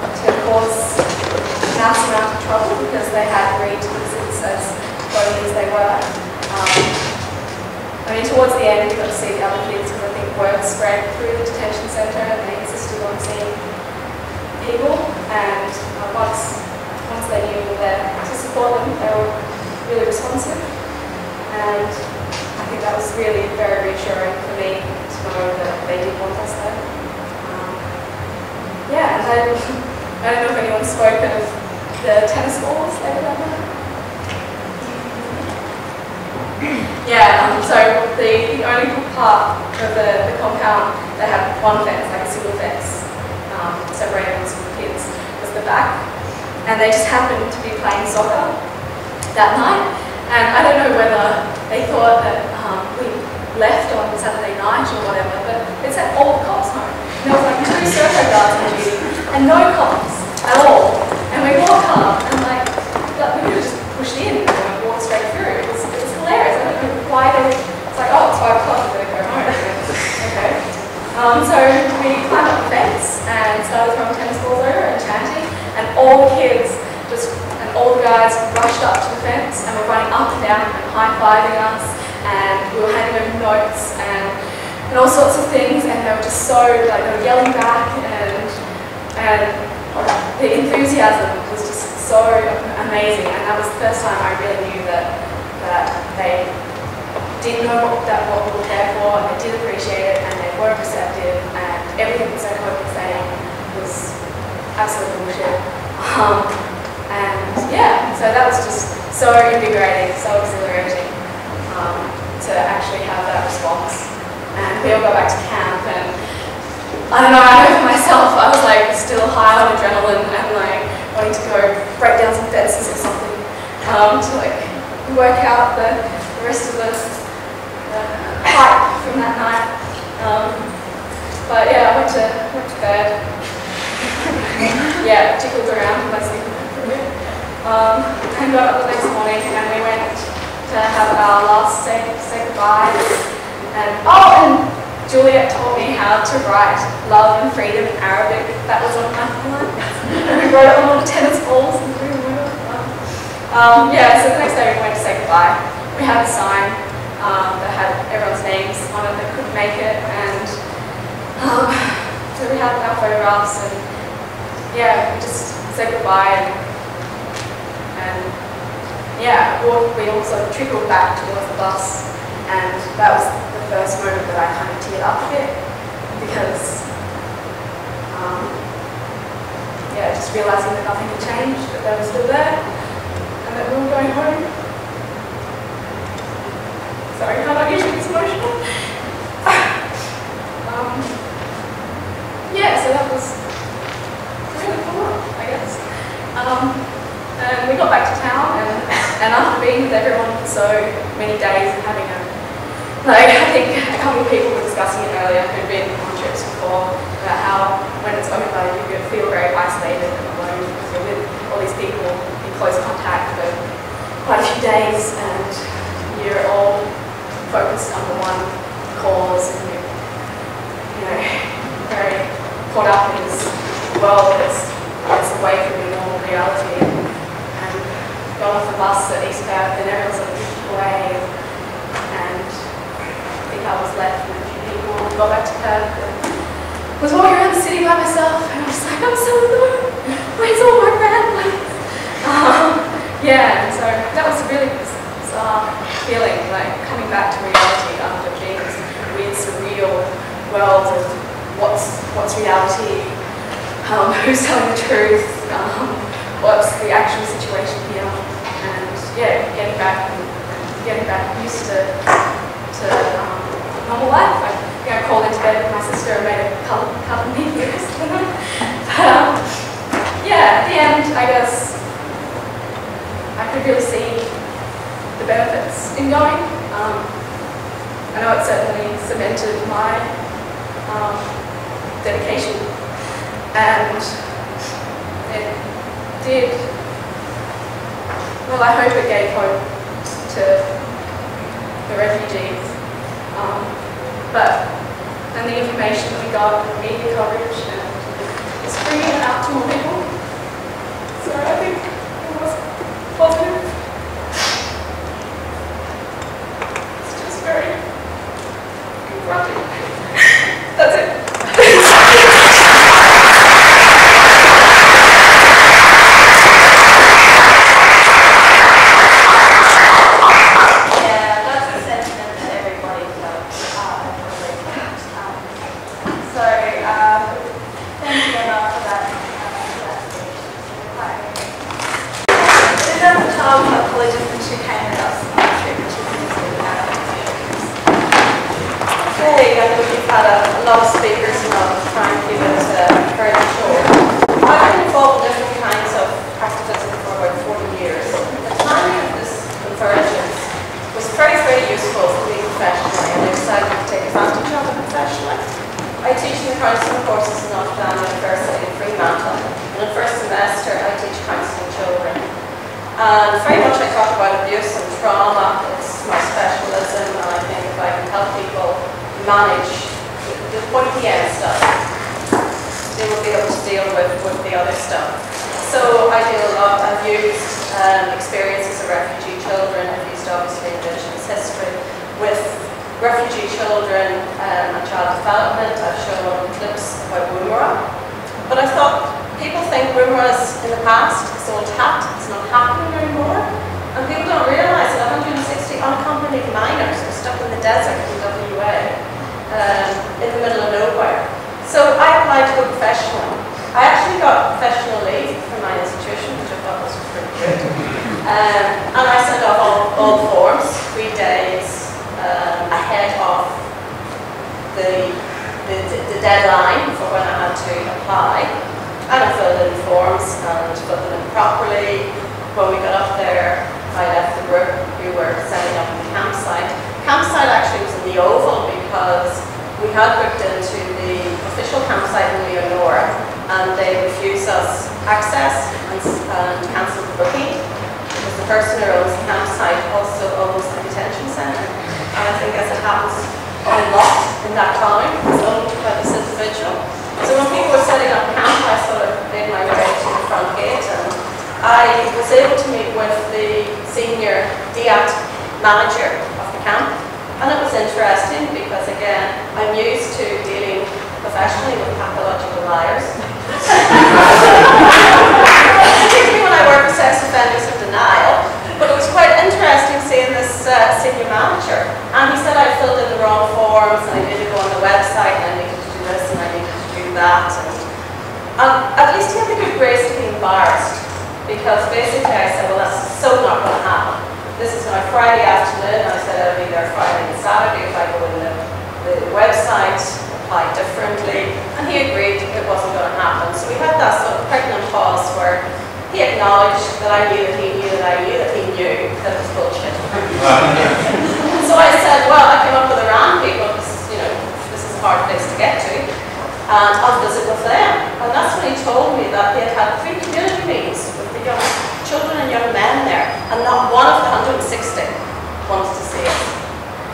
to cause mass amount of trouble because they had agreed to visits as phony as they were. Um, I mean, towards the end, we got to see the other kids because I think word spread through the detention centre and they insisted on seeing people. And uh, once, once they knew we were there to support them, they were really responsive. And think that was really very reassuring for me to know that they did want us there. Um, yeah, and I, [laughs] I don't know if anyone spoke of the tennis balls they there. Yeah, um, so the, the only part of the, the compound that had one fence, like a single fence, um, separating us from kids, was the back. And they just happened to be playing soccer that night. And I don't know whether they thought that left on Saturday night or whatever, but it's sent all the cops home. And there was like two Serco guards and no cops at all. And we walk up and like, like we could have just pushed in and walked straight through. It was, it was hilarious. I don't know why they it's like, oh, it's five o'clock, we're gonna go home. [laughs] okay. Um, so we climbed up the fence and started throwing tennis balls over and chanting, and all the kids just and all the guys rushed up to the fence and were running up and down and high-fiving us and we were handing over notes and, and all sorts of things and they were just so, like, they were yelling back and, um, and the enthusiasm was just so amazing and that was the first time I really knew that, that they did know what, that what we were there for and they did appreciate it and they were receptive and everything that Serco was saying was absolute bullshit. Um, and yeah, so that was just so invigorating, so exhilarating um, to actually have that response. And we all got back to camp and I don't know, I know for myself, I was like still high on adrenaline and like wanting to go break down some fences or something um, to like work out the, rest of the, the hype from that night. Um, but yeah, I went to, went to bed. [laughs] yeah, tickled around my bit. Um, and got up the next morning and we went to have our last say, say goodbye. And oh, and Juliet taught me how to write love and freedom in Arabic. That was on my [laughs] and we wrote it on all the tennis balls um, yeah, so the next day we went to say goodbye. We had a sign um, that had everyone's names on it that couldn't make it, and um, so we had our photographs, and yeah, we just said goodbye, and, and yeah, we also trickled back towards the bus, and that was the first moment that I kind of teared up a bit, because um, yeah, just realizing that nothing had changed, that they were still there and that we were going home. Sorry, I'm not usually this emotional. um, yeah, so that was really cool, I guess. Um, and we got back to town, and, and after being with everyone for so many days and having a, a like, [laughs] I think a couple of people were discussing it earlier who'd been on trips before about how when it's over, you feel very isolated and alone because you're with all these people in close contact for quite a few days and you're all focused on the one cause and you're, you know, very caught up in this world that's, that's away from your normal reality. Got off the bus at Eastbound and everyone's like drifting away and I think I was left with a few people and got back to Perth and was walking around the city by myself and I was like, I'm so alone. Where's all my families? Um, yeah, and so that was a really bizarre feeling, like coming back to reality after being this weird, surreal world of what's what's reality, um, [laughs] who's telling the truth, um, what's the actual situation here, and yeah, getting back and getting back used to to um, normal life. I, you know, crawled into bed with my sister and made a couple, couple of videos. [laughs] but um, yeah, at the end, I guess I could really see the benefits in going. Um, I know it certainly cemented my um, dedication and it did, well I hope it gave hope to the refugees. Um, but, and the information that we got, the media coverage, and it's bringing it out to more people. So I think it was positive. It's just very confronting. The, deadline for when I had to apply. And I filled in forms and filled them in properly. When we got up there, I left the group who were setting up the campsite. Campsite actually was in the Oval because we had booked into the official campsite in Leonora and they refused us access and, and cancelled the booking because the person who owns the campsite also owns the detention centre. And I think as it happens a lot in that it's So when people were setting up camp, I sort of made my way to the front gate and I was able to meet with the senior DIAC manager of the camp. And it was interesting because again, I'm used to dealing professionally with pathological liars. Particularly when I work with sex offenders of denial. But it was quite interesting seeing this uh, senior manager. And he said I filled in the wrong forms and I to go on the website and I that. And, at least he had the good grace to be embarrassed because basically I said, well, that's so not going to happen. This is my Friday afternoon. I said I'll be there Friday and Saturday if I go in the, the website, apply differently. And he agreed it wasn't going to happen. So we had that sort of pregnant pause where he acknowledged that I knew that he knew that I knew that he knew that it was bullshit. [laughs] so I said, well, I came up with a people. This is, you know, this is a hard place to get to. Um, and I'll visit with them. And that's when he told me that they had had three community meetings with the young children and young men there, and not one of the 160 wanted to see us.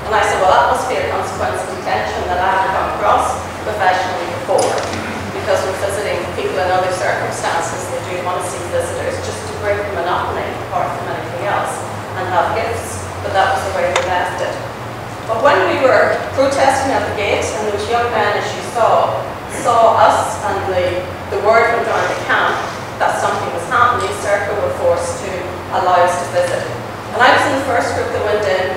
And I said, well, that must be a consequence of detention that I haven't come across professionally before. Because we're visiting people in other circumstances, they do want to see visitors just to break the monotony apart from anything else and have gifts. But that was the way we left it. But when we were protesting at the gates and those young men, as you saw, saw us and the, the word went around the camp that something was happening, Serco were forced to allow us to visit. And I was in the first group that went in.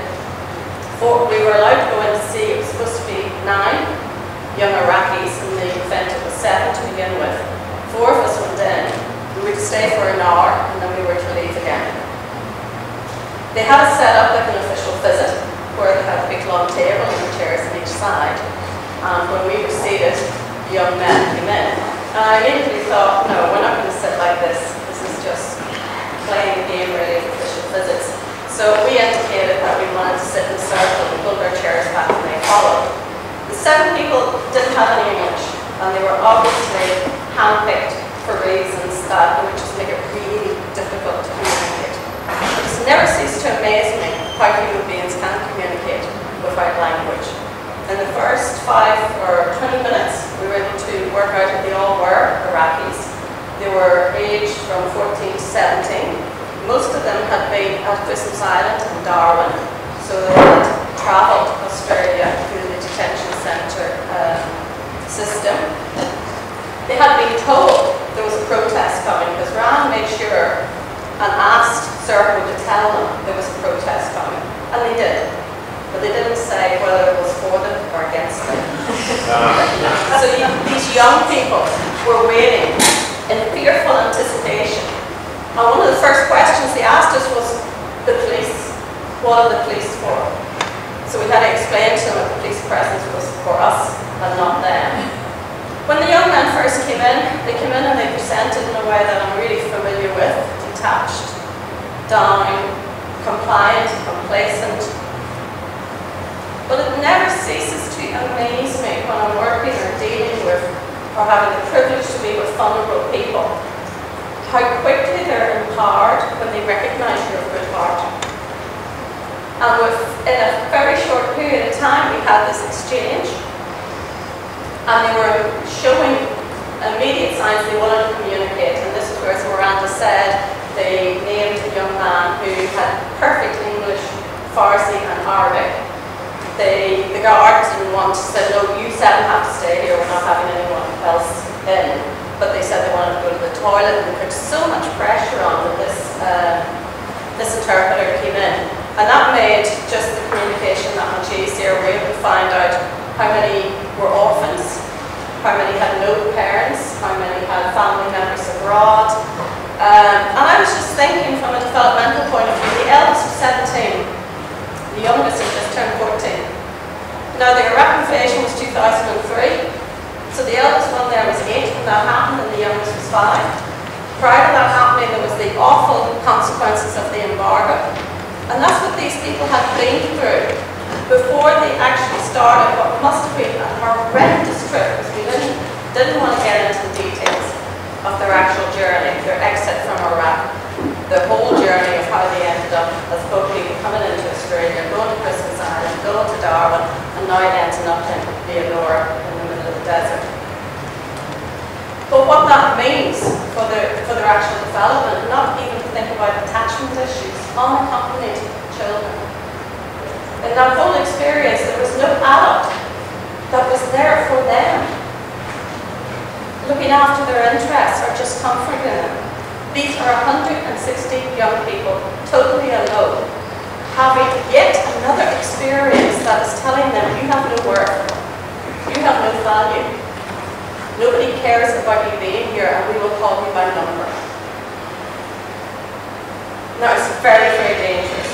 We were allowed to go in to see, it was supposed to be nine young Iraqis and the event was seven to begin with. Four of us went in. We were to stay for an hour and then we were to leave again. They had it set up like an official visit where they had a big long table and chairs on each side. And when we were seated, young men came in. And I immediately thought, no, we're not going to sit like this. This is just playing the game really of official visits. So we indicated that we wanted to sit in a circle and pulled our chairs back and they followed. The seven people didn't have any English and they were obviously handpicked for reasons that would just make it really difficult to communicate. It's never ceased to amaze me how human beings can communicate without language. In the first five or 20 minutes, we were able to work out that they all were Iraqis. They were aged from 14 to 17 most of them had been at Christmas Island and Darwin, so they had travelled to Australia through the detention centre um, system. They had been told there was a protest coming because RRAN made sure and asked Serco to tell them there was a protest coming, and they did. But they didn't say whether it was for them or against them. So these young people were waiting in fearful anticipation and one of the first questions they asked us was, the police, what are the police for? So we had to explain to them that the police presence was for us and not them. When the young men first came in, they came in and they presented in a way that I'm really familiar with, detached, down, compliant, complacent. But it never ceases to amaze me when I'm working or dealing with or having the privilege to be with vulnerable people how quickly they're empowered when they recognise your good heart. And within a very short period of time, we had this exchange, and they were showing immediate signs they wanted to communicate. And this is where as Miranda said they named a young man who had perfect English, Farsi, and Arabic. They, the guards didn't want to say, no, you seven have to stay here, we're not having anyone else in but they said they wanted to go to the toilet and put so much pressure on that this, uh, this interpreter came in. And that made just the communication that much easier. We were able to find out how many were orphans, how many had no parents, how many had family members abroad. Um, and I was just thinking from a developmental point of view, the eldest was 17, the youngest had just turned 14. Now the Iraq invasion was 2003, so the eldest one there was eight when that happened and the youngest was five. Prior to that happening, there was the awful consequences of the embargo. And that's what these people had been through before they actually started what must have been a horrendous trip, because we didn't, didn't want to get into the details of their actual journey, their exit from Iraq, the whole journey of how they ended up as both people coming into Australia, going to Christmas Island, going to Darwin, and now ending up in the middle of the desert. But what that means for, the, for their actual development, not even to think about attachment issues, unaccompanied children. In that whole experience, there was no adult that was there for them, looking after their interests or just comforting them. These are 160 young people, totally alone, having yet another experience that is telling them you have no worth, you have no value. Nobody cares about you being here and we will call you by number. Now it's very, very dangerous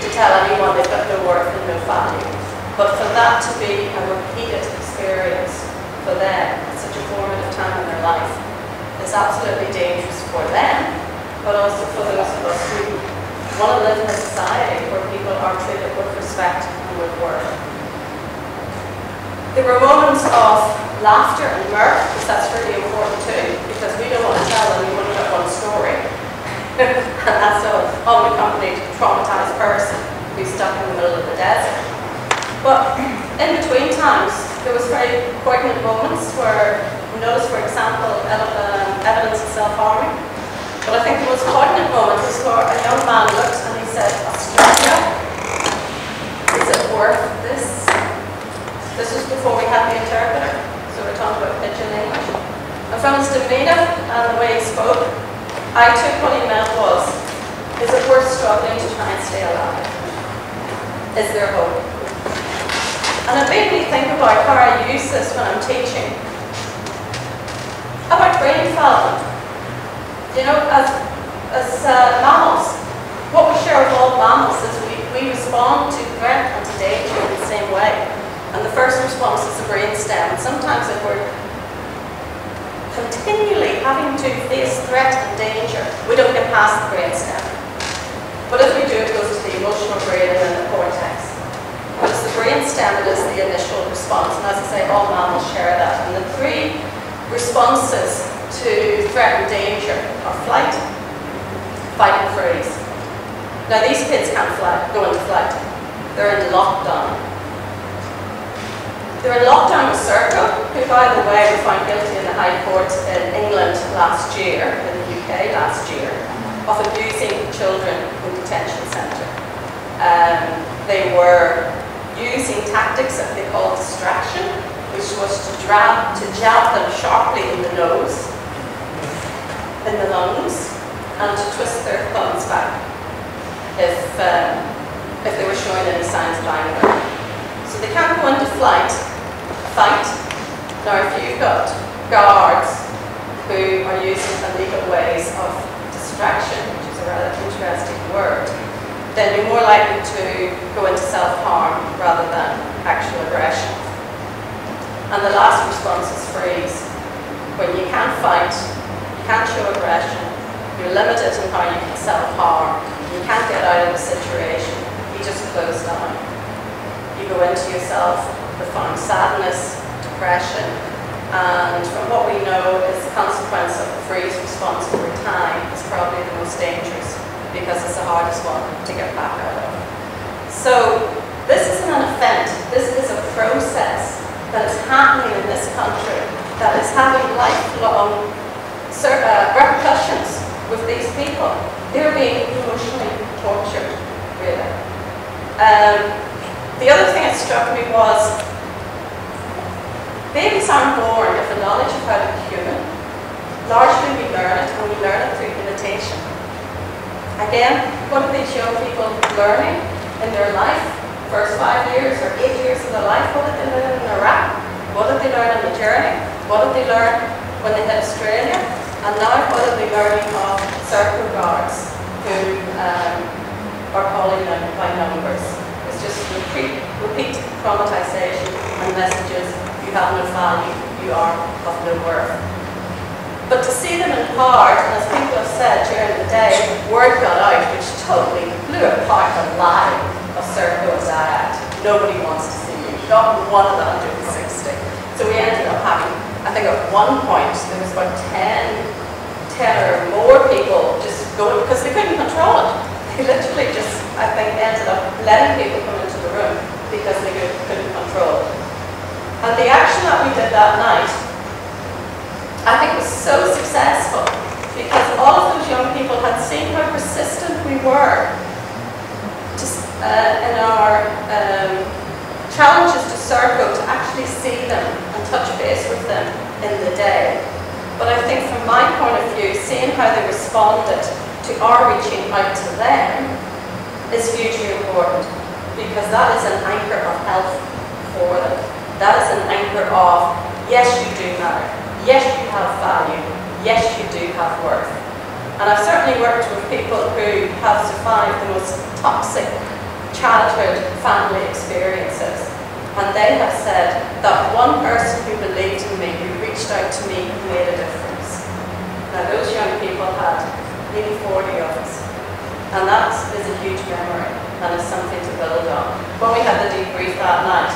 to tell anyone they've got no worth and no value. But for that to be a repeated experience for them at such a formative time in their life is absolutely dangerous for them, but also for those of us who want to live in a society where people are treated with respect and with worth. There were moments of laughter and mirth, because that's really important too, because we don't want to tell only got one story. [laughs] and that's an unaccompanied traumatized person who's stuck in the middle of the desert. But in between times, there was very poignant moments where we noticed, for example, um, evidence of self-harming. But I think the most poignant moment was where a young man looked and he said, Australia, is it worth this? This was before we had the interpreter, so we're talking about pidgin English. And from his demeanour and the way he spoke, I took what he meant was, is it worth struggling to try and stay alive? Is there hope? And it made me think about how I use this when I'm teaching. About brain development. You know, as, as uh, mammals, what we share with all mammals is we, we respond to threat and to danger in the same way. And the first response is the brain stem. And sometimes if we're continually having to face threat and danger, we don't get past the brain stem. But if we do, it goes to the emotional brain and then the cortex. But it's the brain stem that is the initial response. And as I say, all mammals share that. And the three responses to threat and danger are flight, fight and freeze. Now these kids can't fly, go into flight. They're in lockdown. They're in lockdown with Serco, who by the way was found guilty in the High Court in England last year, in the UK last year, of abusing children in detention centre. Um, they were using tactics that they call distraction, which was to, jab, to jab them sharply in the nose, in the lungs, and to twist their thumbs back if, um, if they were showing any signs of anger. So they can't go into flight, fight. Now if you've got guards who are using illegal ways of distraction, which is a rather interesting word, then you're more likely to go into self-harm rather than actual aggression. And the last response is freeze. When you can't fight, can't show aggression, you're limited in how you can self-harm, you can't get out of the situation, you just close down. You go into yourself, profound sadness, depression, and from what we know is the consequence of the freeze response over time is probably the most dangerous because it's the hardest one to get back out of. So this isn't an event, this is a process that is happening in this country that is having lifelong uh, repercussions with these people. They're being emotionally tortured, really. Um, the other thing that struck me was babies aren't born with a knowledge of how to be human. Largely we learn it and we learn it through imitation. Again, what are these young people learning in their life? First five years or eight years of their life, what did they learn in Iraq? What did they learn on the journey? What did they learn when they hit Australia? And now what are they learning of Serco guards who um, are calling them by numbers? It's just repeat, repeat traumatization and messages, you have no value, you are of no worth. But to see them in part, as people have said during the day, word got out which totally blew apart the lie of Serco and DIAC. Nobody wants to see you, not one of the 160. So we ended up having, I think at one point, there was about 10, 10 or more people just going, because they couldn't control it. They literally just, I think, ended up letting people come into the room because they couldn't control it. And the action that we did that night I think was so successful because all of those young people had seen how persistent we were just, uh, in our um, challenges to Serco to actually see them and touch base with them in the day. But I think from my point of view, seeing how they responded to our reaching out to them is hugely important because that is an anchor of health for them. That is an anchor of, yes, you do matter. Yes, you have value. Yes, you do have worth. And I've certainly worked with people who have survived the most toxic childhood family experiences. And they have said that one person who believed in me, who reached out to me, made a difference. Now those young people had nearly 40 of us. And that is a huge memory and is something to build on. When we had the debrief that night,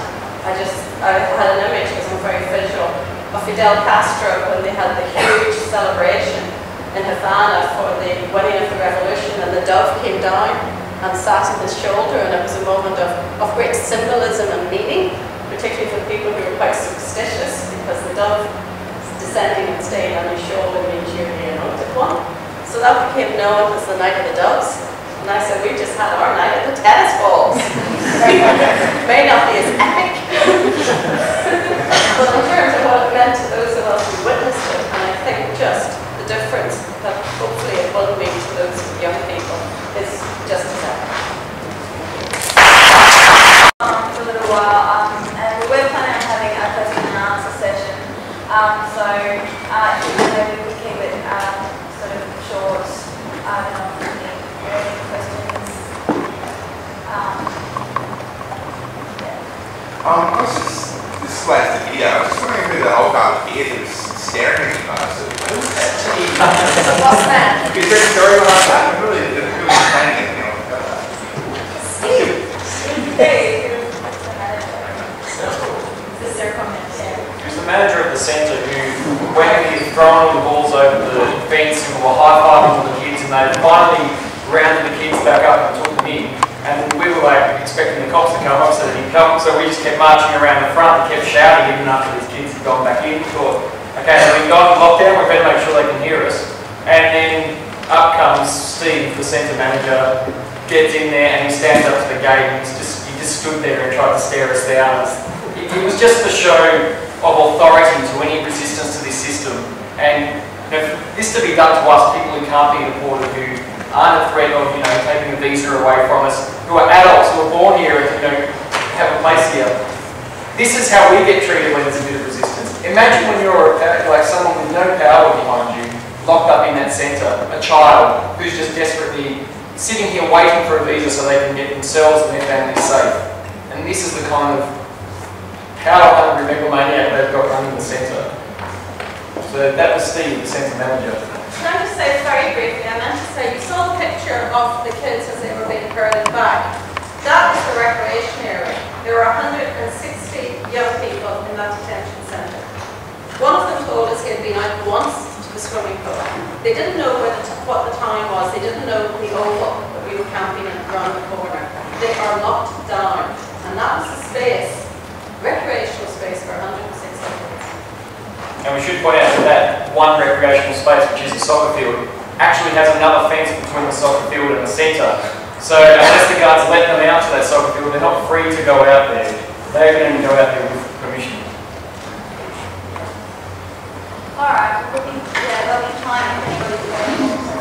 I just, I had an image because I'm very visual of Fidel Castro when they had the huge celebration in Havana for the wedding of the revolution and the dove came down and sat on his shoulder and it was a moment of, of great symbolism and meaning, particularly for people who were quite superstitious because the dove descending and staying on his shoulder you're the anointed one. So that became known as the Night of the Doves. And I said, we just had our night at the tennis balls. [laughs] May not be as epic. but in terms of what it meant to those of us who witnessed it, and I think just the difference that hopefully it will be to those young people is just as epic. for a little while, um, and we were planning on having a question and answer session. Um, so, uh, maybe we could keep it um, sort of short. I don't know if any, there are any questions. Um, Um, I was just, this is like the video, I was just wondering who the whole guy kid who's staring at you guys. Who was that? What's that? Is there a story behind that? I'm really who was playing it, you know? Steve. Steve Day, who- the manager? Was the of the centre who, when he had thrown all the balls over the fence and were high-fiving the kids and they finally rounded the kids back up and took them in. And we were like expecting the cops to come up so that he'd come, so we just kept marching around the front and kept shouting even after these kids had gone back in. We thought, okay, so we got lockdown, we better make sure they can hear us. And then up comes Steve, the centre manager, gets in there and he stands up to the gate and just, he just stood there and tried to stare us down. It, it was just a show of authority to any resistance to this system. And you know, this to be done to us, people who can't be deported, who aren't a threat of you know taking the visa away from us, who are adults who are born here and you know have a place here. This is how we get treated when there's a bit of resistance. Imagine when you're uh, like someone with no power behind you, locked up in that centre, a child who's just desperately sitting here waiting for a visa so they can get themselves and their families safe. And this is the kind of power-hungry megalomaniac they've got running the centre. So that was Steve, the centre manager. Can I just say very briefly, I meant to say, you saw the picture of the kids as they were being herded back. That was the recreation area. There were 160 young people in that detention centre. One of them told us he had been out once to the swimming pool. They didn't know the what the time was. They didn't know the oval that we were camping in around the corner. They are locked down. And that was a space, recreational space for 160 kids. And we should point out that that one recreational space, which is the soccer field, actually has another fence between the soccer field and the centre. So unless the guards let them out to that soccer field, they're not free to go out there. They can go out there with permission. All right, we'll be, time.